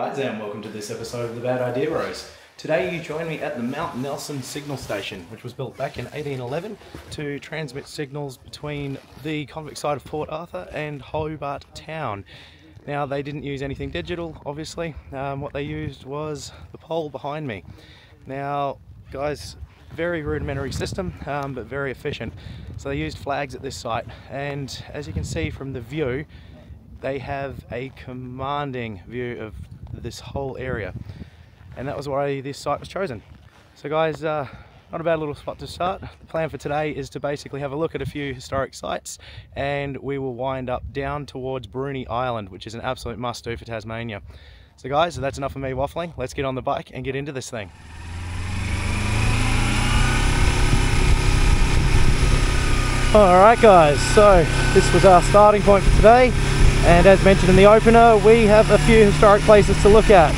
Guys, and welcome to this episode of The Bad Idea Bros. Today you join me at the Mount Nelson Signal Station, which was built back in 1811 to transmit signals between the convict side of Port Arthur and Hobart Town. Now they didn't use anything digital, obviously. Um, what they used was the pole behind me. Now, guys, very rudimentary system, um, but very efficient. So they used flags at this site, and as you can see from the view, they have a commanding view of this whole area and that was why this site was chosen. So guys, uh, not a bad little spot to start. The plan for today is to basically have a look at a few historic sites and we will wind up down towards Bruny Island, which is an absolute must do for Tasmania. So guys, that's enough of me waffling. Let's get on the bike and get into this thing. Alright guys, so this was our starting point for today and as mentioned in the opener we have a few historic places to look at.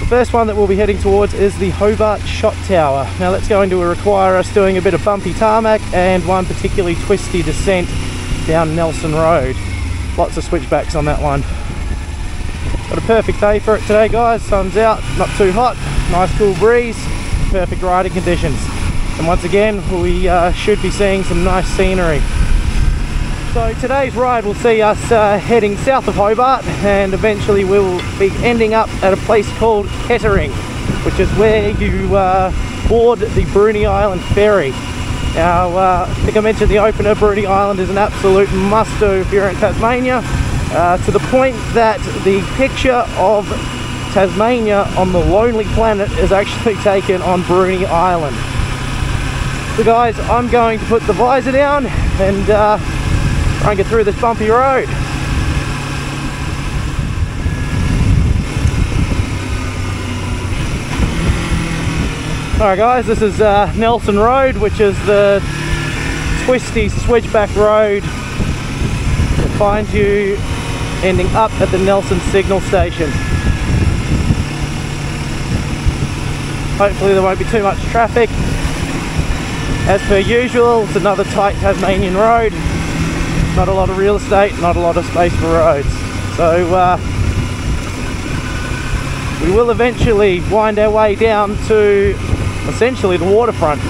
The first one that we'll be heading towards is the Hobart Shot Tower. Now that's going to require us doing a bit of bumpy tarmac and one particularly twisty descent down Nelson Road. Lots of switchbacks on that one. Got a perfect day for it today guys, sun's out, not too hot, nice cool breeze, perfect riding conditions. And once again, we uh, should be seeing some nice scenery. So today's ride will see us uh, heading south of Hobart and eventually we'll be ending up at a place called Kettering, which is where you uh, board the Bruny Island ferry. Now, uh, I think I mentioned the opener, Bruny Island is an absolute must-do if you're in Tasmania, uh, to the point that the picture of Tasmania on the Lonely Planet is actually taken on Bruny Island. So guys, I'm going to put the visor down and uh, try and get through this bumpy road. Alright guys, this is uh, Nelson Road, which is the twisty switchback road that finds you ending up at the Nelson signal station. Hopefully there won't be too much traffic as per usual, it's another tight Tasmanian road. Not a lot of real estate, not a lot of space for roads. So uh, we will eventually wind our way down to essentially the waterfront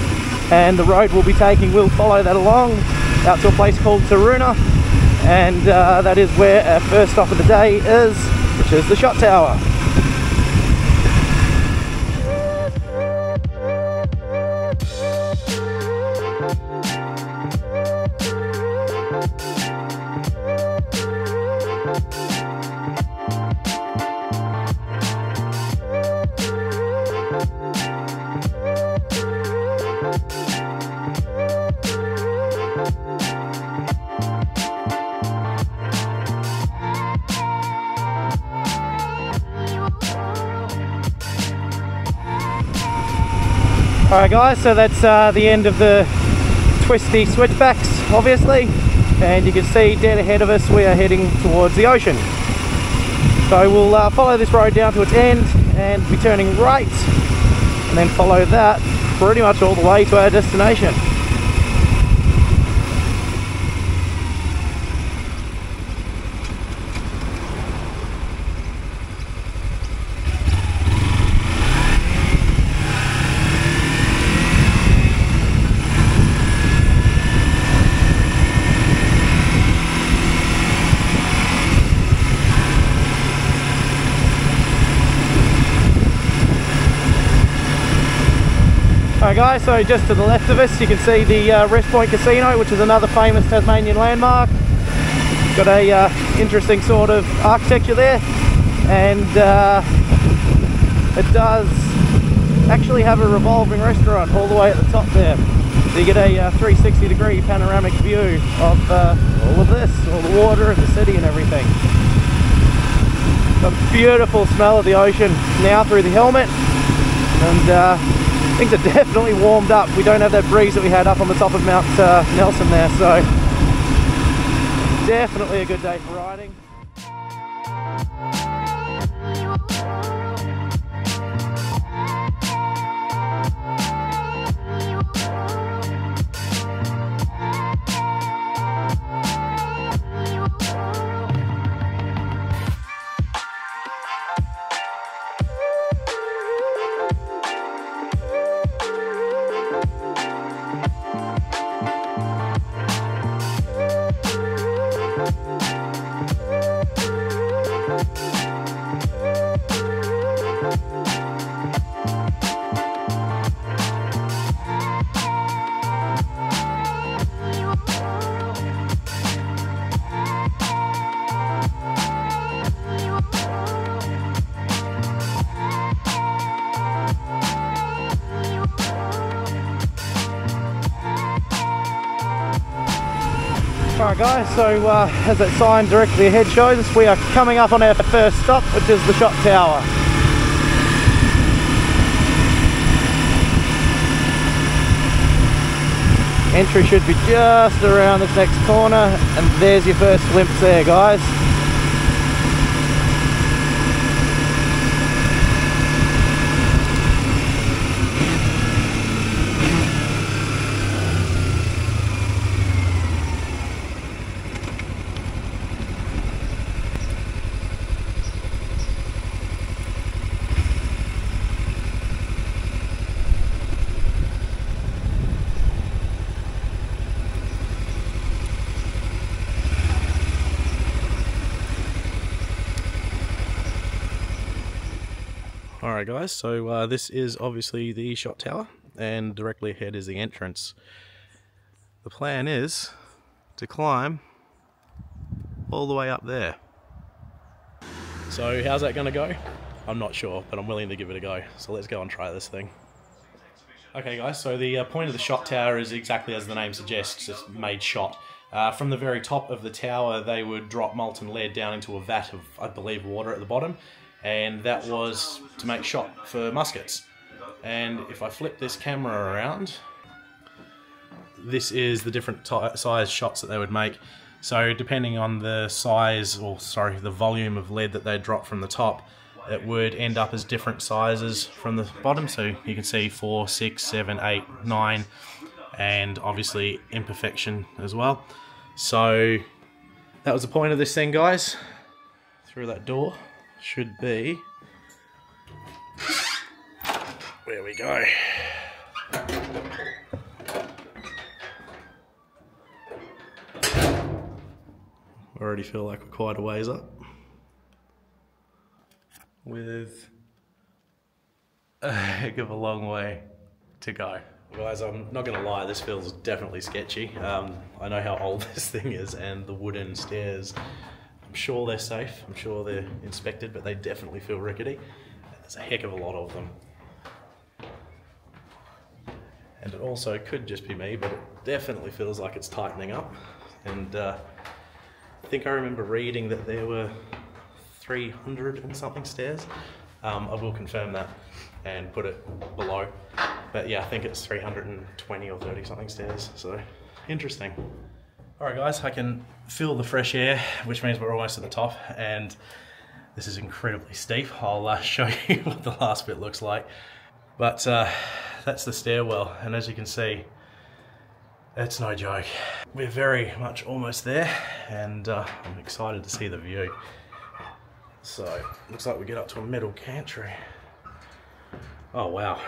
and the road we'll be taking will follow that along out to a place called Taroona and uh, that is where our first stop of the day is, which is the Shot Tower. Alright guys, so that's uh, the end of the twisty switchbacks, obviously. And you can see dead ahead of us, we are heading towards the ocean. So we'll uh, follow this road down to its end and be turning right and then follow that pretty much all the way to our destination. Alright guys, so just to the left of us you can see the uh, Wrest Point Casino which is another famous Tasmanian landmark. Got a uh, interesting sort of architecture there and uh, it does actually have a revolving restaurant all the way at the top there. So you get a uh, 360 degree panoramic view of uh, all of this, all the water and the city and everything. A beautiful smell of the ocean now through the helmet and uh, things are definitely warmed up. We don't have that breeze that we had up on the top of Mount uh, Nelson there, so definitely a good day for riding. Guys, so uh, as that sign directly ahead shows we are coming up on our first stop, which is the shot tower. Entry should be just around this next corner, and there's your first glimpse there guys. Alright guys, so uh, this is obviously the shot tower and directly ahead is the entrance. The plan is to climb all the way up there. So how's that going to go? I'm not sure, but I'm willing to give it a go. So let's go and try this thing. Okay guys, so the uh, point of the shot tower is exactly as the name suggests, it's made shot. Uh, from the very top of the tower, they would drop molten lead down into a vat of, I believe, water at the bottom and that was to make shot for muskets. And if I flip this camera around, this is the different size shots that they would make. So depending on the size, or sorry, the volume of lead that they drop from the top, it would end up as different sizes from the bottom. So you can see four, six, seven, eight, nine, and obviously imperfection as well. So that was the point of this thing, guys. Through that door should be where we go. I Already feel like we're quite a ways up with a heck of a long way to go. Guys, I'm not gonna lie, this feels definitely sketchy. Um, I know how old this thing is and the wooden stairs I'm sure they're safe, I'm sure they're inspected, but they definitely feel rickety. There's a heck of a lot of them. And it also could just be me, but it definitely feels like it's tightening up. And uh, I think I remember reading that there were 300 and something stairs. Um, I will confirm that and put it below. But yeah, I think it's 320 or 30 something stairs, so interesting. Alright guys, I can feel the fresh air, which means we're almost at the top, and this is incredibly steep. I'll uh, show you what the last bit looks like. But uh, that's the stairwell, and as you can see, it's no joke. We're very much almost there, and uh, I'm excited to see the view. So, looks like we get up to a metal gantry. Oh wow.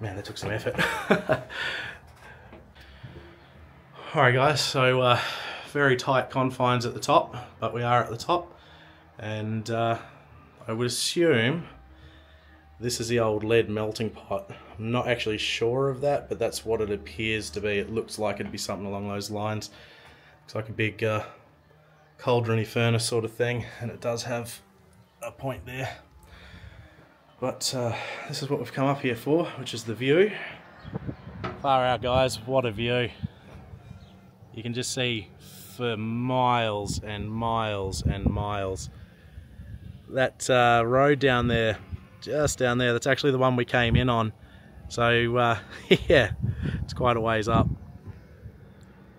Man, that took some effort. Alright guys, so uh, very tight confines at the top, but we are at the top. And uh, I would assume this is the old lead melting pot. I'm not actually sure of that, but that's what it appears to be. It looks like it'd be something along those lines. Looks like a big uh, cauldrony furnace sort of thing, and it does have a point there. But uh, this is what we've come up here for, which is the view. Far out guys, what a view you can just see for miles and miles and miles. That uh, road down there, just down there, that's actually the one we came in on. So uh, yeah, it's quite a ways up.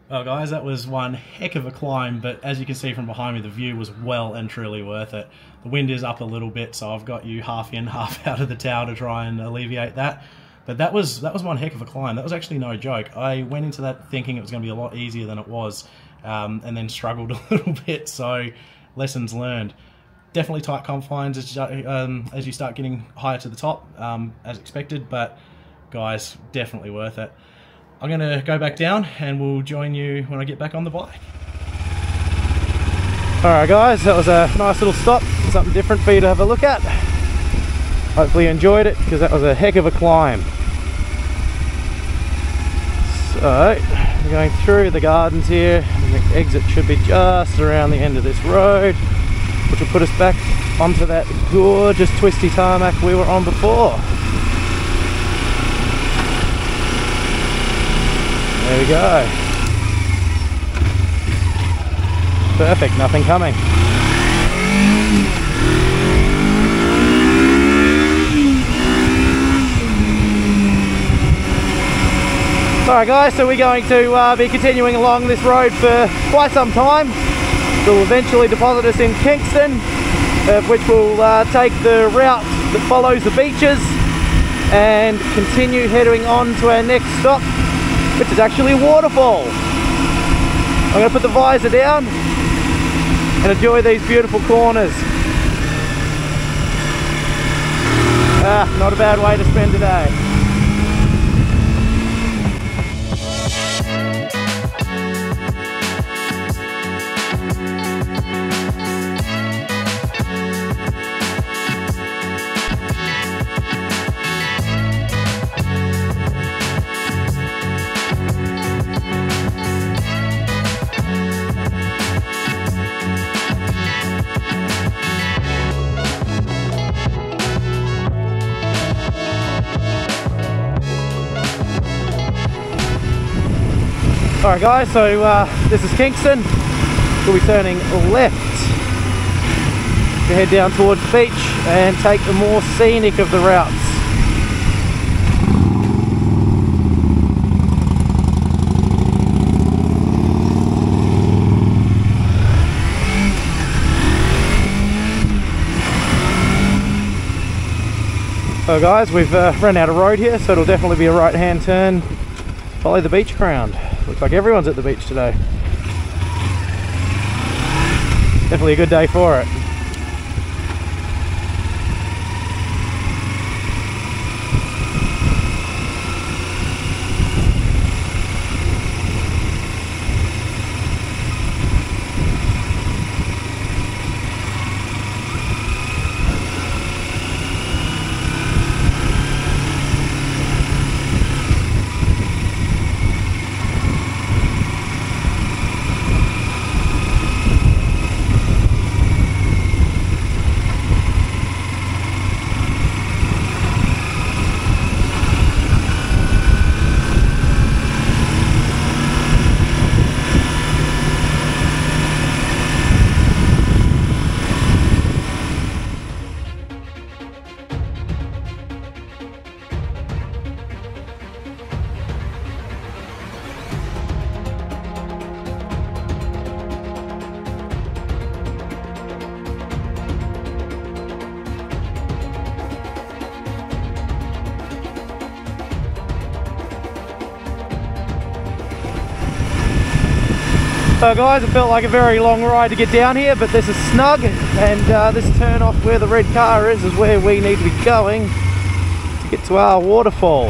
Well guys, that was one heck of a climb, but as you can see from behind me, the view was well and truly worth it. The wind is up a little bit, so I've got you half in, half out of the tower to try and alleviate that. But that was that was one heck of a climb. That was actually no joke. I went into that thinking it was going to be a lot easier than it was, um, and then struggled a little bit. So lessons learned. Definitely tight confines as, um, as you start getting higher to the top, um, as expected. But guys, definitely worth it. I'm going to go back down, and we'll join you when I get back on the bike. Alright guys, that was a nice little stop, something different for you to have a look at. Hopefully you enjoyed it because that was a heck of a climb. So, we're going through the gardens here, and the exit should be just around the end of this road, which will put us back onto that gorgeous twisty tarmac we were on before. There we go. Perfect, nothing coming. Alright guys, so we're going to uh, be continuing along this road for quite some time. We'll eventually deposit us in Kingston, uh, which will uh, take the route that follows the beaches and continue heading on to our next stop, which is actually a waterfall. I'm going to put the visor down and enjoy these beautiful corners. Ah, not a bad way to spend a day. Alright guys, so uh, this is Kingston. We'll be turning left to head down towards the beach and take the more scenic of the routes. So guys, we've uh, run out of road here, so it'll definitely be a right hand turn. Follow the beach ground. Looks like everyone's at the beach today. Definitely a good day for it. So guys, it felt like a very long ride to get down here, but this is snug, and uh, this turn off where the red car is is where we need to be going to get to our waterfall.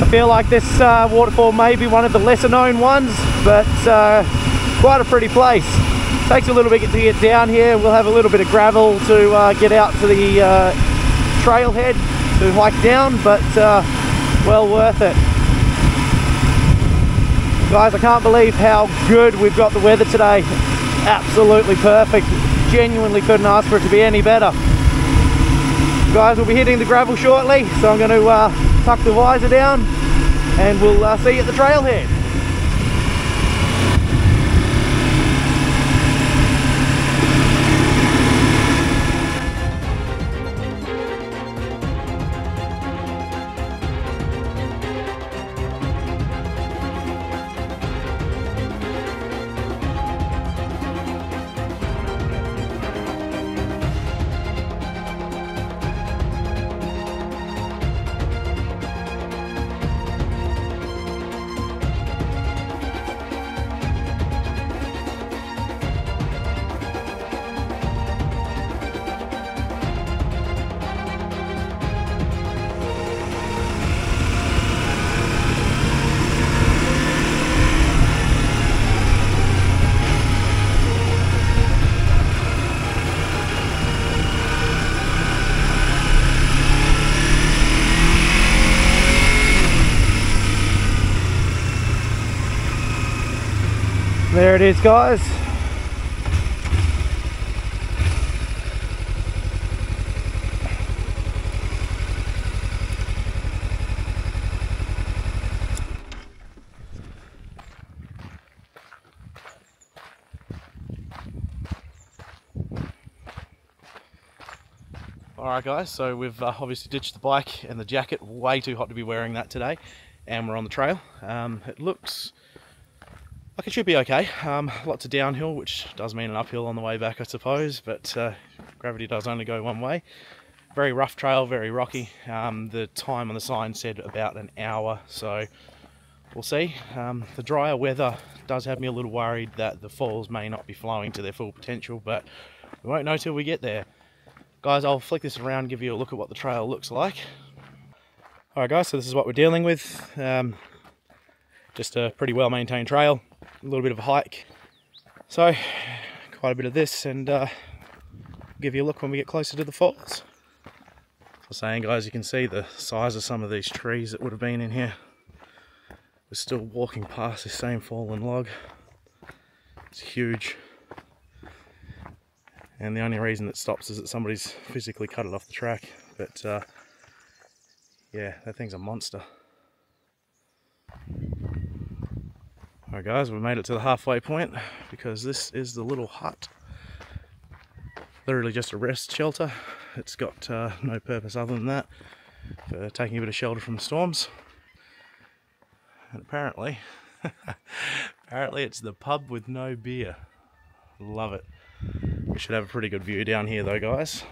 I feel like this uh, waterfall may be one of the lesser known ones, but uh, quite a pretty place. Takes a little bit to get down here. We'll have a little bit of gravel to uh, get out to the uh, trailhead to hike down, but uh, well worth it. Guys, I can't believe how good we've got the weather today. Absolutely perfect. Genuinely couldn't ask for it to be any better. Guys, we'll be hitting the gravel shortly, so I'm going to uh, tuck the visor down and we'll uh, see you at the trailhead. there it is guys Alright guys, so we've uh, obviously ditched the bike and the jacket, way too hot to be wearing that today, and we're on the trail. Um, it looks like it should be okay. Um, lots of downhill, which does mean an uphill on the way back I suppose, but uh, gravity does only go one way. Very rough trail, very rocky. Um, the time on the sign said about an hour, so we'll see. Um, the drier weather does have me a little worried that the falls may not be flowing to their full potential, but we won't know till we get there. Guys, I'll flick this around, give you a look at what the trail looks like. Alright guys, so this is what we're dealing with. Um, just a pretty well maintained trail, a little bit of a hike. So, quite a bit of this and uh, give you a look when we get closer to the falls. So saying guys, you can see the size of some of these trees that would have been in here. We're still walking past this same fallen log. It's huge and the only reason it stops is that somebody's physically cut it off the track but uh, yeah that thing's a monster alright guys we made it to the halfway point because this is the little hut. Literally just a rest shelter. It's got uh, no purpose other than that for taking a bit of shelter from storms. And apparently apparently it's the pub with no beer. Love it. We should have a pretty good view down here though guys.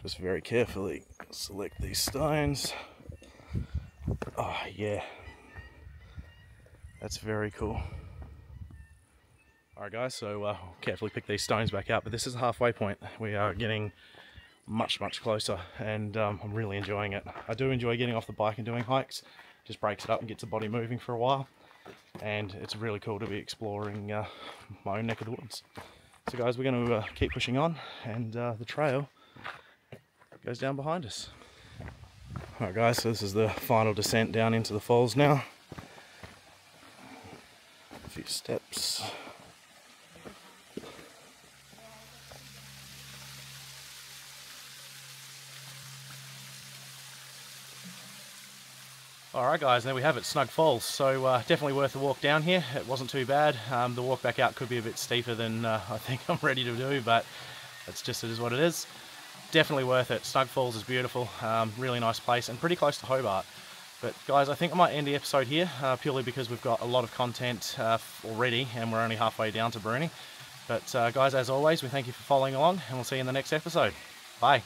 Just very carefully select these stones. Oh yeah, that's very cool. Alright guys, so uh, carefully pick these stones back up, but this is a halfway point. We are getting much, much closer and um, I'm really enjoying it. I do enjoy getting off the bike and doing hikes. Just breaks it up and gets the body moving for a while and it's really cool to be exploring uh, my own neck of the woods. So guys, we're going to uh, keep pushing on and uh, the trail goes down behind us. Alright guys, so this is the final descent down into the falls now. A few steps. Alright guys, there we have it, Snug Falls. So uh, definitely worth the walk down here. It wasn't too bad. Um, the walk back out could be a bit steeper than uh, I think I'm ready to do, but it's just it is what it is. Definitely worth it. Snug Falls is beautiful, um, really nice place and pretty close to Hobart. But guys, I think I might end the episode here, uh, purely because we've got a lot of content uh, already and we're only halfway down to Bruny. But uh, guys, as always, we thank you for following along and we'll see you in the next episode. Bye.